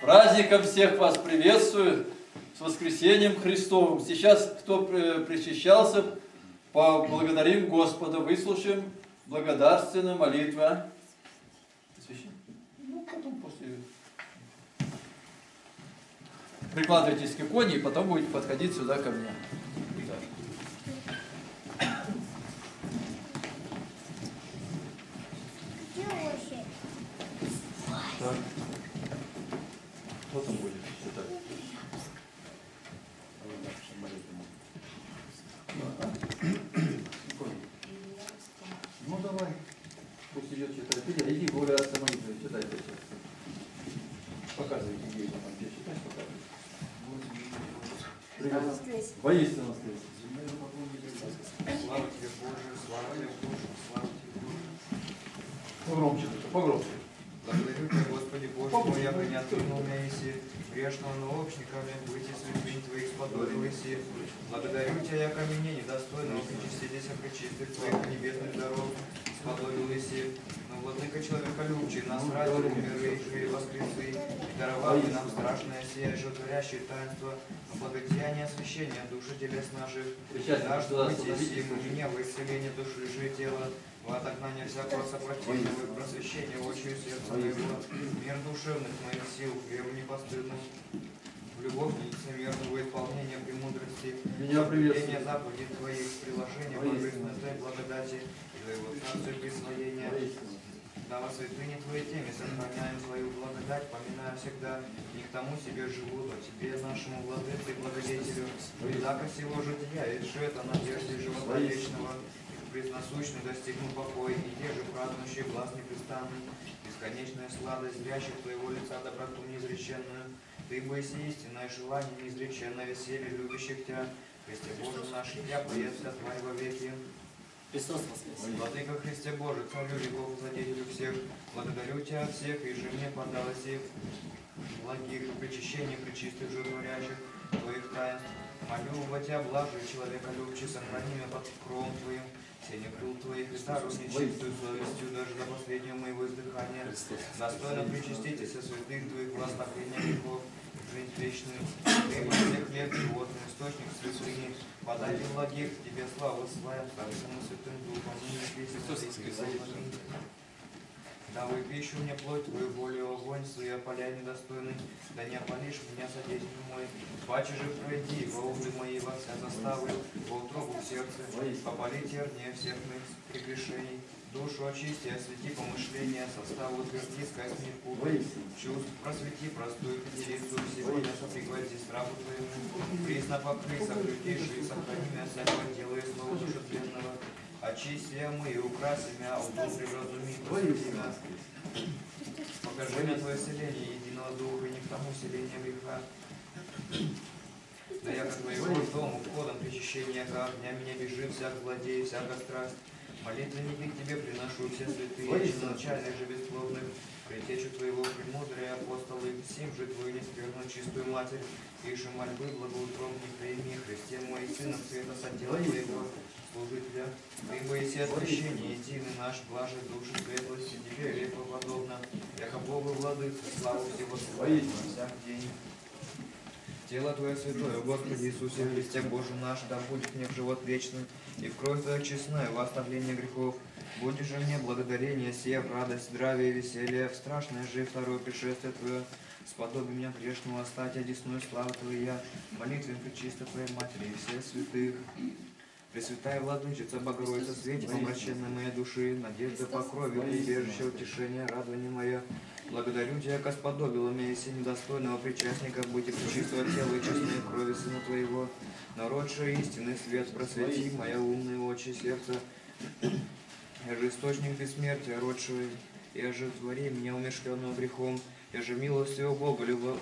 праздником всех вас приветствую, с воскресением Христовым. Сейчас, кто причащался, поблагодарим Господа, выслушаем благодарственную молитву. а? Ну, потом после... Прикладывайтесь к иконе, и потом будете подходить сюда ко мне. Так. Кто там будет читать? Ну давай. Пусть идет читать. Федя, иди более отца молитвы, читай это сейчас. Показывайте, где это там, где читать, показывай. Привет. Воистину воскрес. Слава тебе, Боже, слава тебе, Боже, слава тебе, Боже. Погромче, погромче. Я не отвернул меня иси, грешного наобщника, мне быть и святынь твоих сподобил иси. Благодарю тебя, яко мне недостойного причастились, яко чистых твоих небесных даров, сподобил иси. Но владыка человеколюбчий, нас ради умерли и жили воскресы, и даровал нам страшное сие, животворящее таинство, но благодеяние освящения души телес наших, Дашь туда быть сим мне во исцеление души и тела, в отогнание всякого сопротивления, в просвещение очи и сердца моего, мир душевных моих сил, веру непостыдную, в любовь лицемерную, во исполнение премудрости, Меня приветствую. соблюдение заповедей твоих, приложение божественной благодати, и твоего царства и присвоения, да во святыне Твоей теме сохраняем Твою благодать, поминая всегда, не к тому себе живу, но Тебе, нашему владыце и благодетелю, Идака сего жития, и это надежды живота вечного, пресносущный достигну покой, и те же празднующие глаз непрестанный, бесконечная сладость зрящих Твоего лица доброту неизреченную, Ты и истинное желание неизреченное веселье любящих Тебя, Христе Боже наш, я поездся Твой во веки. Христос воскрес! Владыка Христе Боже, Царю веков, Владетелю всех, благодарю Тебя от всех, и же мне подалось их благих причащений причистых животворящих Твоих таинств. Молю во Тебя, блажи, человека любче, сохрани меня под кровом Твоим, сене крыл Твоих и старую нечистую совестью даже до последнего моего издыхания. Достойно причаститесь со святых Твоих во спасение грехов, жизнь вечную. Ты во всех лет животных, источник святыни, подай благих Тебе славу славим, и Святым Духом, и Христос воскрес! Да вы пищу мне плоть твою, волю огонь, свои опаля недостойный, да не опалишь меня, содействуй мой. Паче же пройди, во уды мои во вся заставы, во утробу в сердце, попали тернее всех моих прегрешений. Душу очисти, освети помышления, составу утверди, скосни. Воистину. Чувств просвети простую петерицу, сегодня сопряглади страву твоему. Присно покрый, соблюдейший, сохрани меня всякого дела и слова душевленного. Очисти мы и украси меня, удобрый разуми, просвети меня. Покажи мне твое селение, единого духа, не к тому селению греха. Да я как твоего дому, входом причащения огня меня бежит всяк злодей, всяка страсть. Молитвенники к тебе приношу все святые, начальных же бесплодных, Притечу твоего премудрия апостолы, сим же твою нескверную чистую матерь, пиши мольбы благоутробни прими, Христе мой, сыном света сотела твоего, служителя. Ты боиси освящения, единый наш, блажи души светлости, тебе веку подобно, яко Богу владыце, славу всего Воистину. всяк день. Тело Твое святое, Господи Иисусе Христе Боже наш, да будет мне в живот вечный, и в кровь Твою честная, в оставление грехов. Будь же мне благодарение, сие в радость, здравие веселье, в страшное же второе пришествие Твое. Сподоби меня грешного стать, одесную славы Твоя, молитвен пречистой Твоей Матери и всех святых. Пресвятая Владычица, Богородица, свете помраченной моей души, надежда по крови, убежище, утешение, радование мое. Благодарю Тебя, как сподобила меня, если недостойного причастника, быть и причистого тела и честной крови Сына Твоего. Народший истинный свет, просвети моя умные очи, сердце. Я же источник бессмертия, родший, я же твори меня умершленного грехом, я же милостью Бога, любовь